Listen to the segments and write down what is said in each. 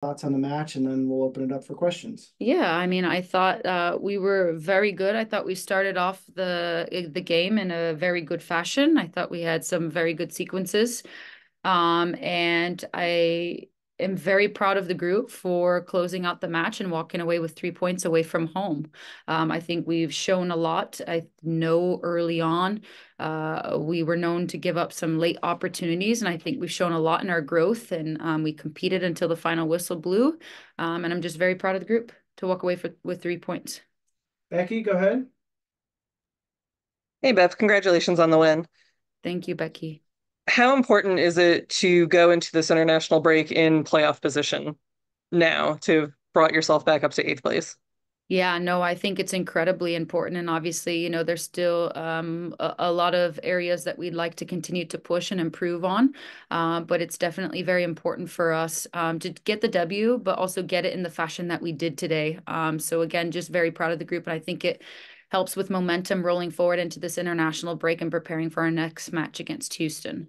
thoughts on the match, and then we'll open it up for questions. Yeah, I mean, I thought uh, we were very good. I thought we started off the eh, the game in a very good fashion. I thought we had some very good sequences, um, and I am very proud of the group for closing out the match and walking away with three points away from home. Um, I think we've shown a lot. I know early on uh, we were known to give up some late opportunities, and I think we've shown a lot in our growth. And um, we competed until the final whistle blew. Um, and I'm just very proud of the group to walk away for, with three points. Becky, go ahead. Hey, Bev, congratulations on the win. Thank you, Becky how important is it to go into this international break in playoff position now to brought yourself back up to eighth place? Yeah, no, I think it's incredibly important. And obviously, you know, there's still um, a, a, lot of areas that we'd like to continue to push and improve on. Uh, but it's definitely very important for us um, to get the W, but also get it in the fashion that we did today. Um, so, again, just very proud of the group. And I think it helps with momentum rolling forward into this international break and preparing for our next match against Houston.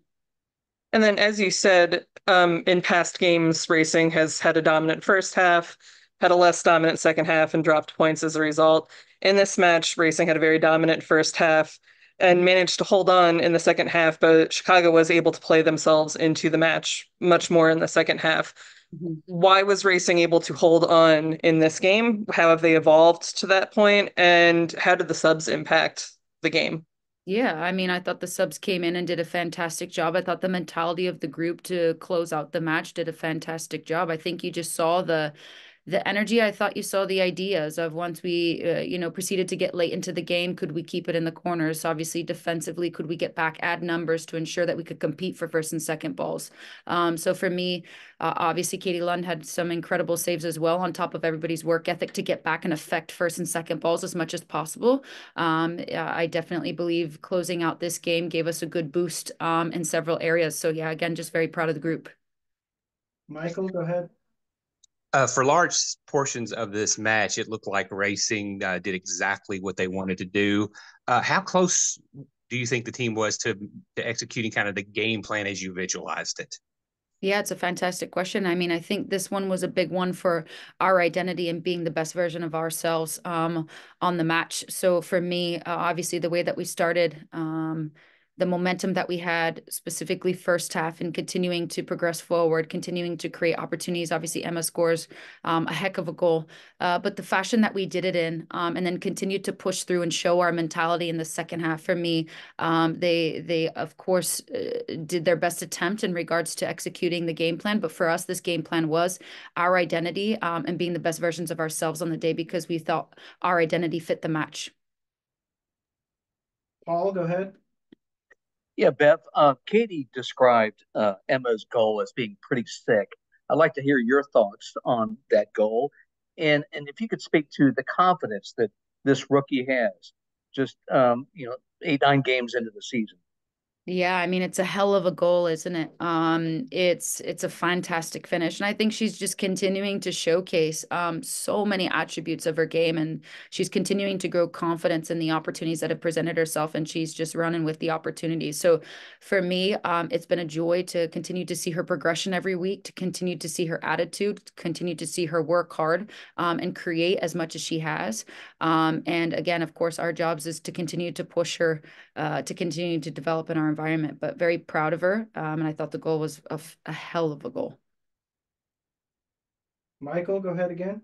And then, as you said, um, in past games, Racing has had a dominant first half, had a less dominant second half, and dropped points as a result. In this match, Racing had a very dominant first half and managed to hold on in the second half, but Chicago was able to play themselves into the match much more in the second half. Mm-hmm. Why was Racing able to hold on in this game? How have they evolved to that point? And how did the subs impact the game? Yeah, I mean, I thought the subs came in and did a fantastic job. I thought the mentality of the group to close out the match did a fantastic job. I think you just saw the the energy i thought you saw the ideas of once we uh, you know proceeded to get late into the game could we keep it in the corners? Obviously defensively could we get back add numbers to ensure that we could compete for first and second balls? Um, so for me uh, obviously katie lund had some incredible saves as well on top of everybody's work ethic to get back and affect first and second balls as much as possible. Um, i definitely believe closing out this game gave us a good boost um, in several areas. So yeah again just very proud of the group. Michael go ahead uh, for large portions of this match, it looked like Racing uh, did exactly what they wanted to do. Uh, how close do you think the team was to, to executing kind of the game plan as you visualized it? Yeah, it's a fantastic question. I mean, I think this one was a big one for our identity and being the best version of ourselves um, on the match. So for me, uh, obviously, the way that we started. Um, the momentum that we had specifically first half and continuing to progress forward, continuing to create opportunities. Obviously, Emma scores um, a heck of a goal, uh, but the fashion that we did it in, um, and then continued to push through and show our mentality in the second half. For me, um, they they of course uh, did their best attempt in regards to executing the game plan, but for us, this game plan was our identity um, and being the best versions of ourselves on the day because we thought our identity fit the match. Paul, go ahead. Yeah, Bev. Uh, Katie described uh, Emma's goal as being pretty sick. I'd like to hear your thoughts on that goal, and and if you could speak to the confidence that this rookie has, just um, you know, eight nine games into the season. Yeah, I mean it's a hell of a goal, isn't it? Um it's it's a fantastic finish and I think she's just continuing to showcase um so many attributes of her game and she's continuing to grow confidence in the opportunities that have presented herself and she's just running with the opportunities. So for me, um it's been a joy to continue to see her progression every week, to continue to see her attitude, to continue to see her work hard um and create as much as she has. Um and again, of course, our jobs is to continue to push her uh to continue to develop in our environment, but very proud of her. Um, and I thought the goal was a, a hell of a goal. Michael, go ahead again.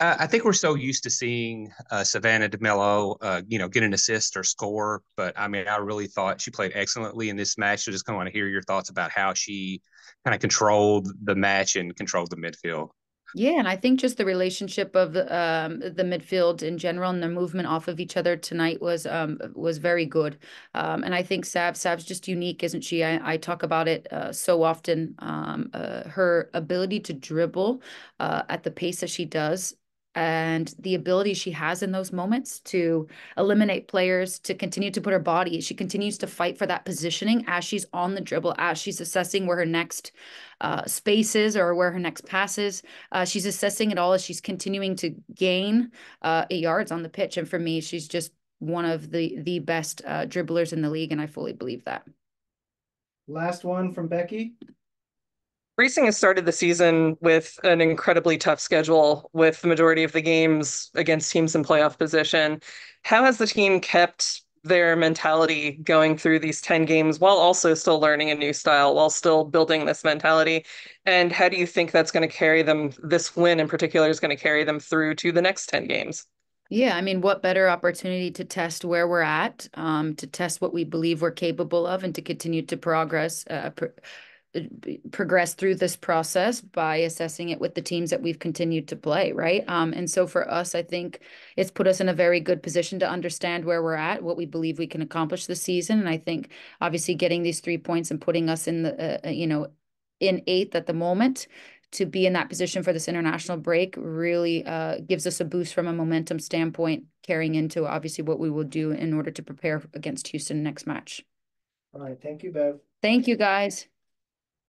Uh, I think we're so used to seeing uh, Savannah DeMello, uh, you know, get an assist or score. But I mean, I really thought she played excellently in this match. So just kind of want to hear your thoughts about how she kind of controlled the match and controlled the midfield. Yeah, and I think just the relationship of um, the midfield in general and the movement off of each other tonight was um, was very good. Um, and I think Sav Sav's just unique, isn't she? I, I talk about it uh, so often. Um, uh, her ability to dribble uh, at the pace that she does and the ability she has in those moments to eliminate players, to continue to put her body. She continues to fight for that positioning as she's on the dribble, as she's assessing where her next uh, space is or where her next pass is. Uh, she's assessing it all as she's continuing to gain uh, yards on the pitch. And for me, she's just one of the the best uh, dribblers in the league, and I fully believe that. Last one from Becky. Racing has started the season with an incredibly tough schedule, with the majority of the games against teams in playoff position. How has the team kept their mentality going through these 10 games while also still learning a new style, while still building this mentality? And how do you think that's going to carry them, this win in particular, is going to carry them through to the next 10 games? Yeah, I mean, what better opportunity to test where we're at, um, to test what we believe we're capable of, and to continue to progress, uh, pro progress through this process by assessing it with the teams that we've continued to play, right? Um, and so for us, I think it's put us in a very good position to understand where we're at, what we believe we can accomplish this season. And I think obviously getting these three points and putting us in the, uh, you know, in eighth at the moment to be in that position for this international break really uh, gives us a boost from a momentum standpoint, carrying into obviously what we will do in order to prepare against Houston next match. All right, thank you, Bev. Thank you, guys.